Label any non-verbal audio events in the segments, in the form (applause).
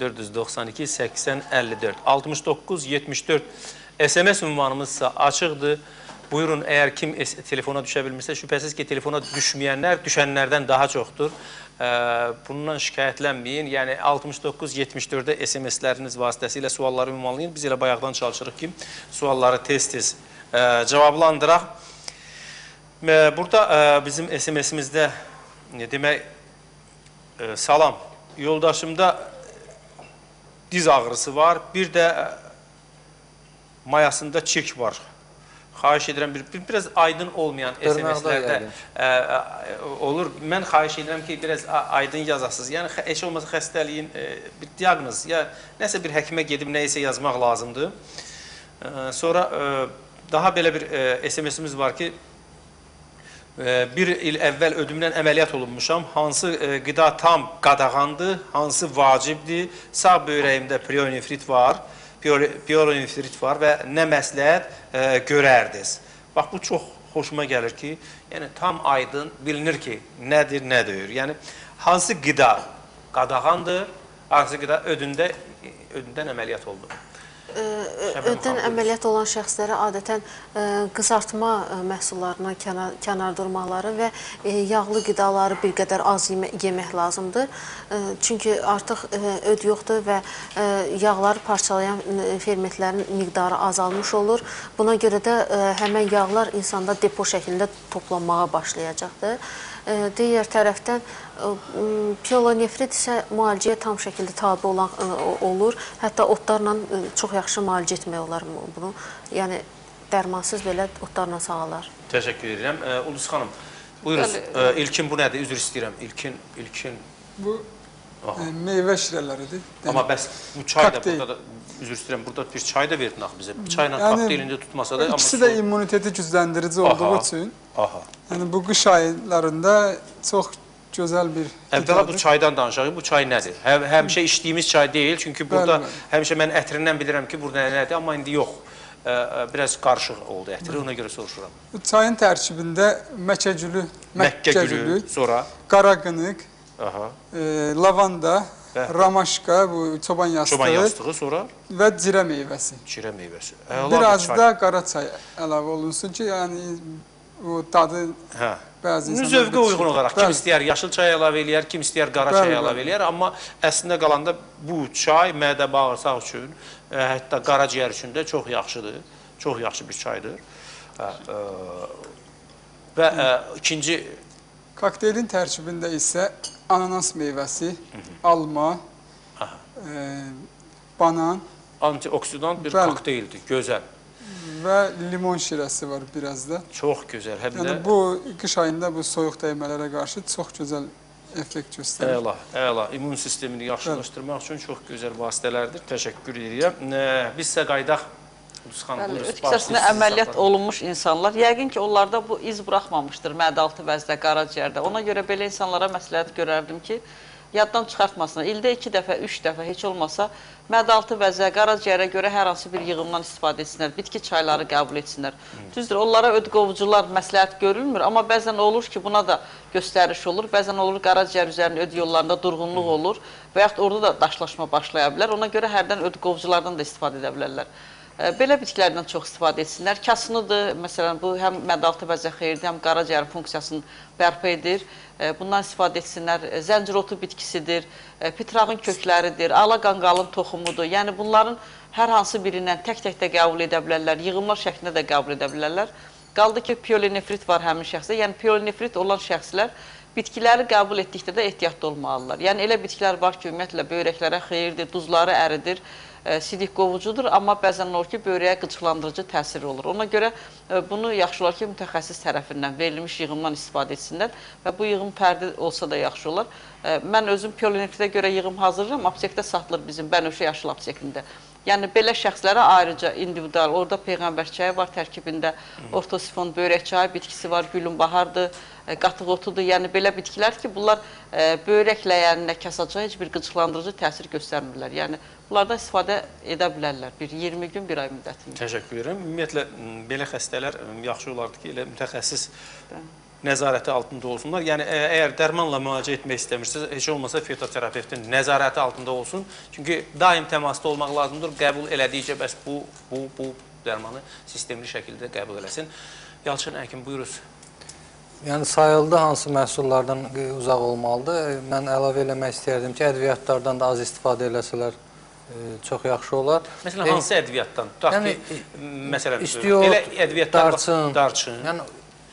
492 80 54 69 74 SMS ünvanımızsa açıqdır. Buyurun, əgər kim telefona düşə bilmirsə, şübhəsiz ki, telefona düşməyənlər düşənlərdən daha çoxdur. Bundan şikayətlənməyin. Yəni 69 74-də SMS-ləriniz vasitəsilə sualları ünvanlayın. Biz elə bayaqdan çalışırıq ki, sualları tez-tez cavablandıraq. Burada bizim SMS-imizdə demək salam. Yoldaşımda diz ağrısı var. Bir də ə, mayasında çirk var. Xahiş edirəm bir, bir biraz aydın olmayan SMS-lərdə ə, ə, olur. Mən xahiş edirəm ki, biraz aydın yazasınız. Yəni heç olmasa xəstəliyin ə, bir diaqnoz ya nəsə bir həkimə gedib nə isə yazmaq lazımdır. Ə, Sonra ə, daha belə bir SMS-imiz var ki, bir il əvvəl ödümdən əməliyyat olunmuşam. Hansı ə, qida tam qadağandır, hansı vacibdir? Sağ böyrəyimdə pionefrit var, pionefrit var və nə məsləhət ə, görərdiniz? Bax bu çox xoşuma gəlir ki, yəni tam aydın bilinir ki, nədir, nə deyir. Yəni hansı qida qadağandır, hansı qida ödündə ödündən əməliyyat oldu. Ödən əməliyyat olan şəxslərə adətən ə, qızartma ə, məhsullarına kənar, kənar durmaları və ə, yağlı qidaları bir qədər az yemə, yemək lazımdır. Çünki artıq öd yoxdur və yağları parçalayan fermentlərin miqdarı azalmış olur. Buna görə də həmən yağlar insanda depo şəklində toplanmağa başlayacaqdır. Ə, Digər tərəfdən pielonefrit isə müalicəyə tam şəkildə tabe olan olur. Hətta otlarla çox yaxşı müalicə etmək olar bu- bunu. Yəni dərmansız belə otlarla sağalar. Təşəkkür edirəm. Ulus xanım, buyurun. Bəli. Ə, İlkin bu nədir? Üzr istəyirəm. İlkin, ilkin. Bu Aha. e, meyvə şirələridir. Amma bəs bu çay da kokteyl. burada da üzr istəyirəm. Burada bir çay da verdin axı bizə. Çayla Yəni, kokteylində tutmasa da İkisi də su- immuniteti gücləndirici olduğu Aha. üçün, Aha. yəni bu qış aylarında çox gözəl bir Əvvəla bu çaydan danışaq. Bu çay nədir? Həm, həmişə içdiyimiz çay deyil. Çünki burada Bəli, həmişə mən ətrindən bilirəm ki, burada nədir, amma indi yox. Ə, ə, biraz qarışıq oldu ətri, ona görə soruşuram. Çayın tərkibində məkəcülü, Məkkə gülü, sonra qara qınıq, aha, e, lavanda, Bəli. ramaşka, bu çoban yastığı çoban yastığı, sonra və cirə meyvəsi. çirə meyvəsi. Əla Biraz bir da qara çay əlavə olunsun ki, yəni bu dadı Hə. bəzi insanlar zövqə uyğun olaraq kim Bəli. istəyər yaşıl çay əlavə eləyər, kim istəyər qara Bəli, çay əlavə eləyər, amma əslində qalanda bu çay mədə bağırsaq üçün, ə, hətta qaraciyər üçün də çox yaxşıdır. Çox yaxşı bir çaydır. Hə, ə, və ə, ikinci Kokteylin tərkibində isə ananas meyvəsi, alma, Aha. e, banan antioksidant bir Bəli. kokteyldir. Gözəl. və limon şirəsi var biraz da. Çox gözəl. Həm də Yəni bu qış ayında bu soyuq dəymələrə qarşı çox gözəl effekt göstərir. Əla, əla. İmmun sistemini yaxşılaşdırmaq üçün çox gözəl vasitələrdir. Təşəkkür edirəm. Biz isə qaydaq Rusxan Bəli, öd kisəsində əməliyyat olunmuş insanlar, yəqin ki, onlarda bu iz buraxmamışdır mədə-altı vəzdə, qaraciyərdə. Ona görə belə insanlara məsləhət görərdim ki, yaddan çıxartmasınlar. İldə iki dəfə, üç dəfə heç olmasa mədə-altı vəzə, qaraciyərə görə hər hansı bir yığımdan istifadə etsinlər, bitki çayları qəbul etsinlər. Düzdür, onlara öd qovucular məsləhət görülmür, amma bəzən olur ki, buna da göstəriş olur. Bəzən olur qaraciyər üzərində öd yollarında durğunluq olur və yaxud orada da daşlaşma başlaya bilər. Ona görə hərdən öd qovuculardan da istifadə edə bilərlər. Belə bitkilərdən çox istifadə etsinlər. Kasınıdır, məsələn, bu həm mədaltı vəzə xeyirdir, həm qaraciyər funksiyasını bərpa edir. Bundan istifadə etsinlər. Zəncirotu bitkisidir, pitrağın kökləridir, ala qanqalın toxumudur. Yəni bunların hər hansı birindən tək-tək də qəbul edə bilərlər, yığımlar şəklində də qəbul edə bilərlər. Qaldı ki, piyolonefrit var həmin şəxsdə. Yəni piyolonefrit olan şəxslər bitkiləri qəbul etdikdə də ehtiyatlı olmalılar. Yəni elə bitkilər var ki, ümumiyyətlə böyrəklərə xeyirdir, duzları əridir, sidik qovucudur, amma bəzən olur ki, böyrəyə qıcıqlandırıcı təsiri olur. Ona görə e, bunu yaxşı olar ki, mütəxəssis tərəfindən verilmiş yığımdan istifadə etsinlər və bu yığım fərdi olsa da yaxşı olar. E, Mən özüm piyolonefritə görə yığım hazırlayıram, aptekdə satılır bizim Bənövşə Yaşıl aptekində. Yəni belə şəxslərə ayrıca individual, orada peyğəmbər çayı var tərkibində, ortosifon börək çayı bitkisi var, gülünbahardır, e, qatıq otudur. Yəni belə bitkilər ki, bunlar e, börək ləyəninə, kasaca heç bir qıcıqlandırıcı təsir göstərmirlər. Yəni bunlardan istifadə edə bilərlər bir 20 gün, bir ay müddətində. Təşəkkür edirəm. Ümumiyyətlə belə xəstələr yaxşı olardı ki, elə mütəxəssis nəzarəti altında olsunlar. Yəni əgər dərmanla müalicə etmək istəmirsiniz, heç olmasa fitoterapevtin nəzarəti altında olsun. Çünki daim təmasda olmaq lazımdır. Qəbul elədikcə bəs bu bu bu dərmanı sistemli şəkildə qəbul eləsin. Yalçın həkim buyuruz. Yəni sayıldı hansı məhsullardan e, uzaq olmalıdır? Mən əlavə eləmək istərdim ki, ədviyyatlardan da az istifadə eləsələr çox yaxşı olar. Məsələn, hansı ədviyyatdan? Tutaq yəni, ki, məsələn, istiot, elə ədviyyatlar darçın, darçın. Yəni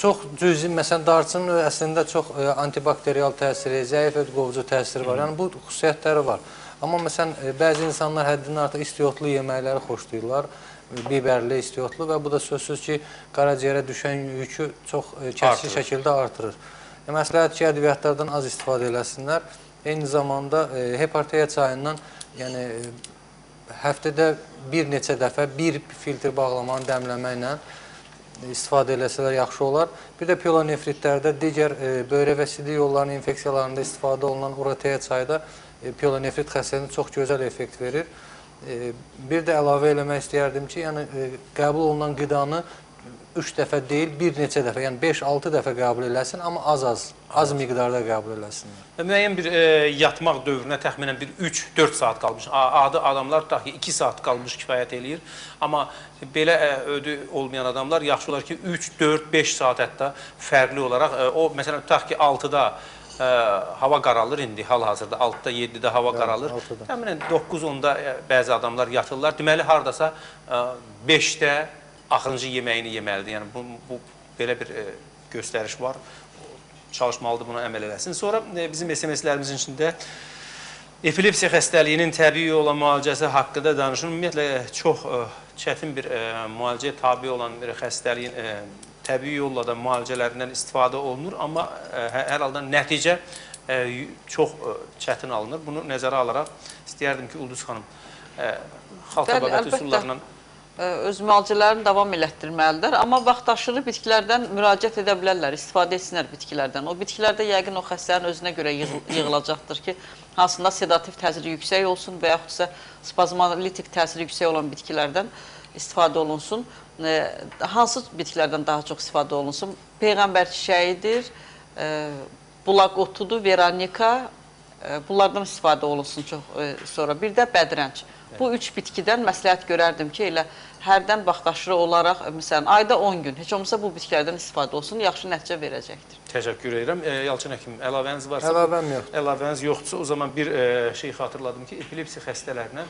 çox cüzi, məsələn, darçının əslində çox e, antibakterial təsiri, zəif ödqovucu təsiri var. Yəni bu xüsusiyyətləri var. Amma məsələn, e, bəzi insanlar həddindən artıq istiotlu yeməkləri xoşlayırlar. e, Biberli, istiotlu və bu da sözsüz ki, qaraciyərə düşən yükü çox e, Artırır. şəkildə artırır. E, məsləhət ki, ədviyyatlardan az istifadə eləsinlər. Eyni zamanda e, hepartiya çayından yəni e, həftədə bir neçə dəfə bir filtr bağlamanı dəmləməklə istifadə eləsələr yaxşı olar. Bir də pielonefritlərdə digər e, böyrək və sidik yollarının infeksiyalarında istifadə olunan uroteya çayı da e, pielonefrit xəstəliyinə çox gözəl effekt verir. E, bir də əlavə eləmək istəyərdim ki, yəni e, qəbul olunan qidanı 3 dəfə deyil, bir neçə dəfə, yəni 5-6 dəfə qəbul eləsin, amma az-az, az miqdarda qəbul eləsinlər. Müəyyən bir e, yatmaq dövrünə təxminən bir 3-4 saat qalmış. Adi adamlar tutaq ki 2 saat qalmış kifayət eləyir. Amma belə e, ödü olmayan adamlar yaxşı olar ki 3, 4, 5 saat hətta fərqli olaraq e, o məsələn tutaq ki 6-da e, hava qaralır indi hal-hazırda 6-da 7-də hava qaralır. 6-da. Təxminən 9-10-da e, bəzi adamlar yatırlar. Deməli hardasa e, 5-də axırıncı yeməyini yeməlidir. Yəni bu, bu belə bir e, göstəriş var. Çalışmalıdır buna əməl eləsin. Sonra e, bizim SMS-lerimizin içində epilepsiya xəstəliyinin təbii yolla müalicəsi haqqında danışın. Ümumiyyətlə e, çox e, çətin bir e, müalicəyə tabe olan bir xəstəliyin e, təbii yolla da müalicələrindən istifadə olunur, amma e, hər hər halda nəticə e, çox e, çətin alınır. Bunu nəzərə alaraq istəyərdim ki, Ulduz xanım e, xalq üsullarla Ə, öz müalicələrini davam elətdirməlidirlər, amma vaxtaşırı bitkilərdən müraciət edə bilərlər, istifadə etsinlər bitkilərdən. O bitkilərdə yəqin o xəstələrin özünə görə yığ- yığılacaqdır ki, hansında sedativ təsiri yüksək olsun və yaxudsa spazmolitik təsiri yüksək olan bitkilərdən istifadə olunsun. Hansı bitkilərdən daha çox istifadə olunsun? Peyğəmbər çiçəyidir, bulaq otudur, veronika, ə, bunlardan istifadə olunsun çox sonra. Bir də bədrənc. Bu üç bitkidən məsləhət görərdim ki, elə hərdən vaxtaşırı olaraq, məsələn, ayda 10 gün heç olmasa bu bitkilərdən istifadə olsun, yaxşı nəticə verəcəkdir. Təşəkkür edirəm. E, Yalçın həkim, əlavəniz varsa Əlavəm yoxdur. Əlavəniz yoxdursa, o zaman bir e, şey xatırladım ki, epilepsiya xəstələrinə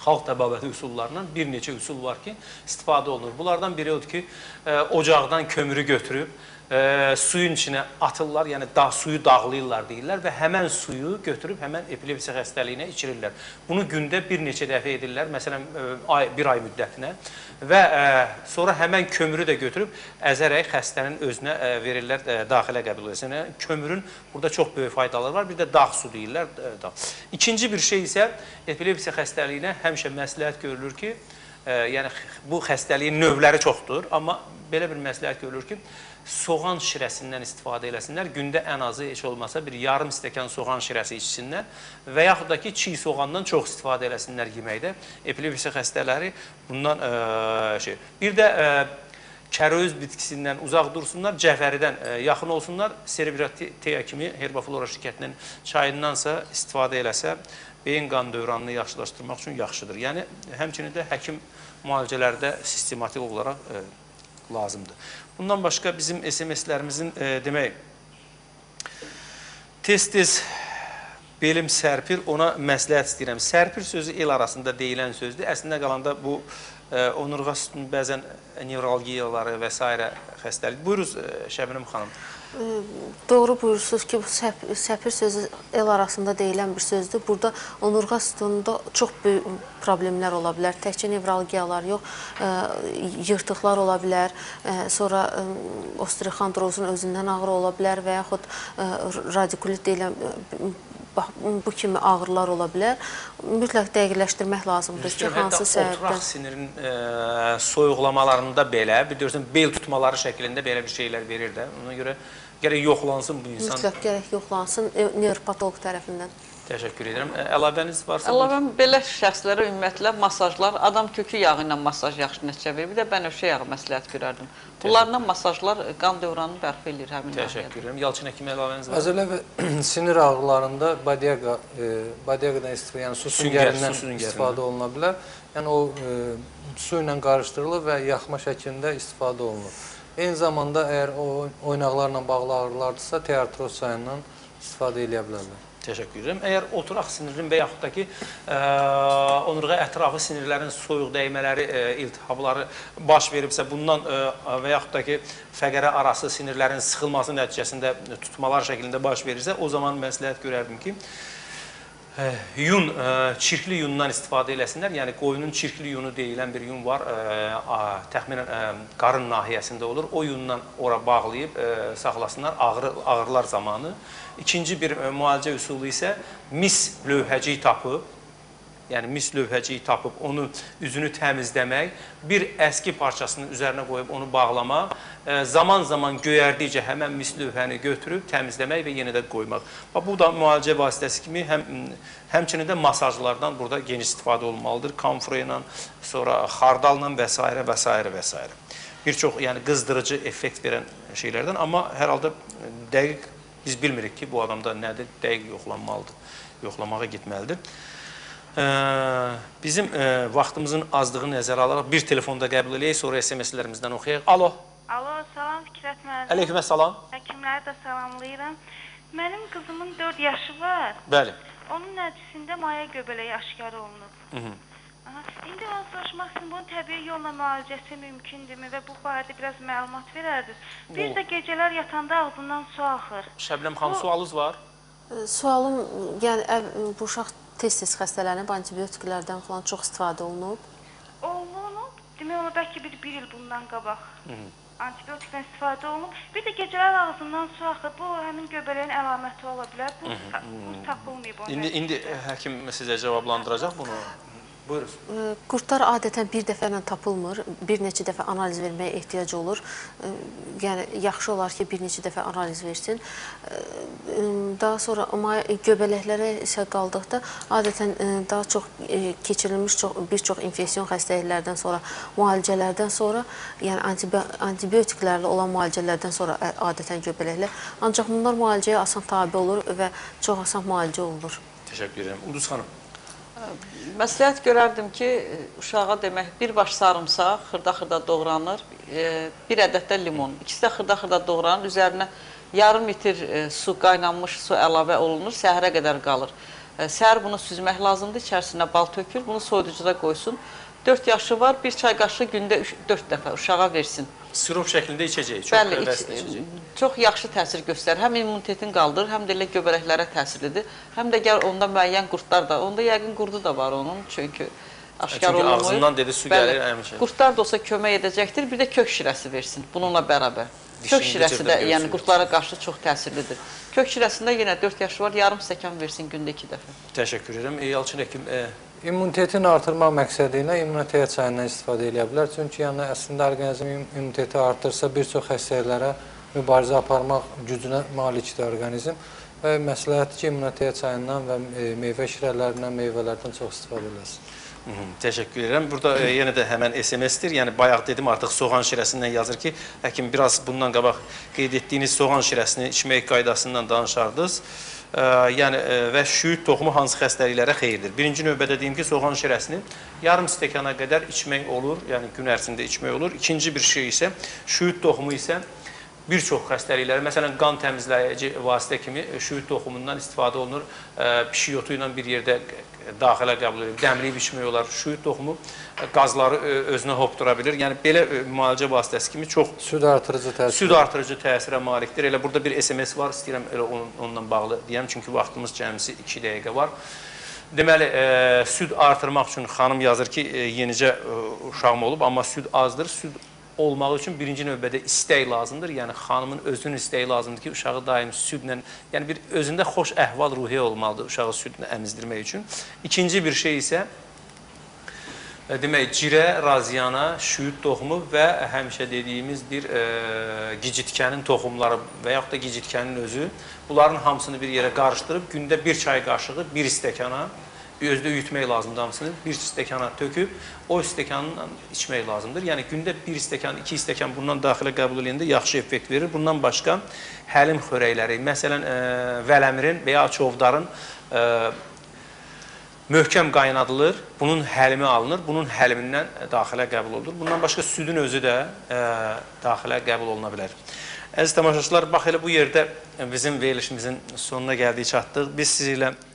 xalq təbabəti üsullarından bir neçə üsul var ki, istifadə olunur. Bunlardan biri odur ki, e, ocaqdan kömürü götürüb e, suyun içinə atırlar, yəni da suyu dağlayırlar deyirlər və həmən suyu götürüb həmən epilepsiya xəstəliyinə içirirlər. Bunu gündə bir neçə dəfə edirlər, məsələn, e, ay, bir ay müddətinə və e, sonra həmən kömürü də götürüb əzərək xəstənin özünə e, verirlər, e, daxilə qəbul etsin. Yəni, kömürün burada çox böyük faydaları var. Bir də dağ su deyirlər. e, dağ. İkinci bir şey isə epilepsiya xəstəliyinə həmişə məsləhət görülür ki, e, yəni bu xəstəliyin növləri çoxdur, amma belə bir məsləhət görülür ki, soğan şirəsindən istifadə eləsinlər. Gündə ən azı heç olmasa bir yarım stəkan soğan şirəsi içsinlər və yaxud da ki, çiy soğandan çox istifadə eləsinlər yeməkdə. Epilepsiya xəstələri bundan ə, şey. Bir də ə, kəröz bitkisindən uzaq dursunlar, cəfəridən ə, yaxın olsunlar. Cerebrateya kimi herbaflora şirkətinin çayındansa istifadə eləsə, beyin qan dövranını yaxşılaşdırmaq üçün yaxşıdır. Yəni həmçinin də həkim müalicələrdə sistematik olaraq ə, lazımdır. Bundan başqa bizim SMS-lərimizin e, demək tez-tez belim sərpir, ona məsləhət istəyirəm. Sərpir sözü el arasında deyilən sözdür. Əslində qalanda bu e, onurğa sütunun bəzən nevralgiyaları və s. xəstəlik. Buyuruz e, Şəbnəm xanım. Doğru buyurursunuz ki, bu səp səpir sözü el arasında deyilən bir sözdür. Burada onurğa sütununda çox böyük problemlər ola bilər. Təkcə nevralgiyalar yox, ə, yırtıqlar ola bilər. Ə, sonra ə, osteoxondrozun özündən ağrı ola bilər və yaxud radikulit deyilən bu kimi ağrılar ola bilər. Mütləq dəqiqləşdirmək lazımdır ki, hansı Hətta oturaq səbəbdən. sinirin e, soyuqlamalarında belə, bir görürsən bel tutmaları şəklində belə bir şeylər verir də. Ona görə gərək yoxlansın bu insan. Mütləq gərək yoxlansın e, nevropatoloq tərəfindən. Təşəkkür edirəm. Ə, Əlavəniz varsa? Əlavə belə şəxslərə ümumiyyətlə masajlar, adam kökü yağı ilə masaj yaxşı nəticə verir. Bir də bənövşə yağı məsləhət görərdim. Bunlarla masajlar qan dövranını bərpa eləyir həmin nahiyədə. Təşəkkür edirəm. Yalçın həkim əlavəniz var? Əzələ və (clears throat) sinir ağrılarında badiyaqa, e, badiaqadan istifadə, yəni su süngərindən. istifadə oluna bilər. Yəni o e, su ilə qarışdırılır və yaxma şəklində istifadə olunur. Eyni zamanda əgər o oynaqlarla bağlı ağrılardırsa, teatroz çayından istifadə edə bilərlər. Təşəkkür edirəm. Əgər oturaq sinirinin və yaxud da ki, ə, onurğa ətrafı sinirlərin soyuq dəymələri, ə, iltihabları baş veribsə, bundan ə, və yaxud da ki, fəqərə arası sinirlərin sıxılması nəticəsində tutmalar şəklində baş verirsə, o zaman məsləhət görərdim ki, yun, çirkli yundan istifadə eləsinlər. Yəni qoyunun çirkli yunu deyilən bir yun var, təxminən qarın nahiyəsində olur. O yundan ora bağlayıb saxlasınlar ağrı ağrılar zamanı. İkinci bir müalicə üsulu isə mis lövhəcik tapıb, yəni mis lövhəciyi tapıb onu üzünü təmizləmək, bir əski parçasının üzərinə qoyub onu bağlamaq, zaman-zaman göyərdikcə həmən mis lövhəni götürüb təmizləmək və yenə də qoymaq. Bu da müalicə vasitəsi kimi həm həmçinin də masajlardan burada geniş istifadə olunmalıdır. Kamfora ilə, sonra xardalla və s. və s. və s. Bir çox yəni qızdırıcı effekt verən şeylərdən, amma hər halda dəqiq biz bilmirik ki, bu adamda nədir, dəqiq yoxlanmalıdır, yoxlamağa getməlidir. Bizim vaxtımızın azlığı nəzərə alaraq bir telefonda qəbul eləyək, sonra SMS-lərimizdən oxuyaq. Alo, Alo, salam Fikrət müəllim. aleyküm salam. Həkimləri də salamlayıram. Mənim qızımın 4 yaşı var. Bəli. Onun nəticəsində maya göbələyi aşkar olunub. Hı -hı. Aha. İndi onu soruşmaq istəyirəm, bunun təbii yolla müalicəsi mümkündürmü və bu barədə biraz məlumat verərdiniz. Bir Bu- də gecələr yatanda ağzından su axır. Şəbnəm xanım sualınız var? Sualım, yəni bu uşaq tez-tez xəstələnib, antibiotiklərdən falan çox istifadə olunub. Oğlunun, demək olar bəlkə bir, bir il bundan qabaq. Antibiotikdən istifadə olunub. Bir də gecələr ağzından su axır. Bu həmin göbələyin əlaməti ola bilər. Bu, ta- bu tapılmayıb. İndi indi həkim sizə cavablandıracaq bunu. Buyurun. Qurdlar adətən bir dəfə ilə tapılmır. Bir neçə dəfə analiz verməyə ehtiyac olur. Yəni yaxşı olar ki, bir neçə dəfə analiz versin. Daha sonra göbələklərə isə qaldıqda adətən daha çox keçirilmiş çox bir çox infeksion xəstəliklərdən sonra, müalicələrdən sonra, yəni antibi- antibiotiklərlə olan müalicələrdən sonra adətən göbələklər. Ancaq bunlar müalicəyə asan tabe olur və çox asan müalicə olunur. Təşəkkür edirəm. Ulduz xanım. Məsləhət görərdim ki, uşağa demək bir baş sarımsaq xırda-xırda doğranır, e, bir ədəd də limon. İkisi də xırda-xırda doğranır, üzərinə yarım litr e, su, qaynanmış su əlavə olunur, səhərə qədər qalır. E, Səhər bunu süzmək lazımdır, içərisinə bal tökür, bunu soyuducuda qoysun. 4 yaşı var, bir çay qaşığı gündə 4 dəfə uşağa versin. Sirop şəklində içəcək. Çox Bəli, iç- içəcək. çox yaxşı təsir göstərir. Həm immunitetin qaldır, həm də elə göbələklərə təsirlidir. Həm də gəl onda müəyyən qurdlar da, onda yəqin qurdu da var onun, çünki aşkar Çünki olunmuyor. ağzından dedi, su Bəli, gəlir, həmişə. Qurdlar da olsa kömək edəcəkdir. Bir də kök şirəsi versin bununla bərabər. Kök Dişini şirəsi də yəni qurdlara qarşı çox təsirlidir. Kök şirəsində yenə 4 yaşı var, yarım stəkan versin gündə 2 dəfə. Təşəkkür edirəm. E, Yalçın həkim, e, İmmunitetini artırmaq məqsədi ilə immunitet çayından istifadə edə bilər. Çünki yəni əslində orqanizm im- immuniteti artırsa bir çox xəstəliklərə mübarizə aparmaq gücünə malikdir orqanizm və məsləhətdir ki, immunitet çayından və e, meyvə şirələrindən, meyvələrdən çox istifadə eləsin. Hı -hı, Təşəkkür edirəm. Burada e, yenə də həmən SMS-dir. Yəni bayaq dedim artıq soğan şirəsindən yazır ki, həkim biraz bundan qabaq qeyd etdiyiniz soğan şirəsini içmək qaydasından danışardınız. Yəni və şüyüd toxumu hansı xəstəliklərə xeyirdir? Birinci növbədə deyim ki, soğan şirəsini yarım stəkana qədər içmək olur, yəni gün ərzində içmək olur. İkinci bir şey isə şüyüd toxumu isə bir çox xəstəliklərə, məsələn, qan təmizləyici vasitə kimi şüyüd toxumundan istifadə olunur. E, Pişik otu ilə bir yerdə daxilə qəbul edilir. Dəmliyib içmək olar. Şüyüd toxumu e, qazları e, özünə hopdura bilir. Yəni belə e, müalicə vasitəsi kimi çox Süd artırıcı təsir. süd artırıcı təsirə malikdir. Elə burada bir SMS var, istəyirəm elə onun, onunla bağlı deyəm, çünki vaxtımız cəmsi 2 dəqiqə var. Deməli, e, süd artırmaq üçün xanım yazır ki, e, yenicə e, uşağım olub, amma süd azdır. Süd olmağı üçün birinci növbədə istək lazımdır. Yəni xanımın özünün istəyi lazımdır ki, uşağı daim südlə, yəni bir özündə xoş əhval-ruhiyyə olmalıdır uşağı südlə əmizdirmək üçün. İkinci bir şey isə E, Demək, cirə, raziyana, şüyüd toxumu və həmişə dediyimiz bir e, gicitkənin toxumları və yaxud da gicitkənin özü. Bunların hamısını bir yerə qarışdırıb gündə bir çay qaşığı bir stəkana özdə üyütmək lazımdır hamısını. Bir stəkana töküb o stəkanla içmək lazımdır. Yəni gündə bir stəkan, iki stəkan bundan daxilə qəbul edəndə yaxşı effekt verir. Bundan başqa həlim xörəkləri, məsələn, e, vələmirin və ya çovdarın e, möhkəm qaynadılır, bunun həlimi alınır, bunun həlimindən daxilə qəbul olunur. Bundan başqa südün özü də ə, daxilə qəbul oluna bilər. Əziz tamaşaçılar, bax elə bu yerdə bizim verilişimizin sonuna gəldik, çatdıq. Biz sizi ilə ə,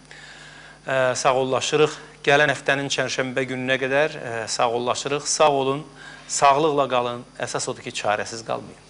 sağollaşırıq. Gələn həftənin çərşənbə gününə qədər sağollaşırıq. Sağ olun, sağlıqla qalın. Əsas odur ki, çarəsiz qalmayın.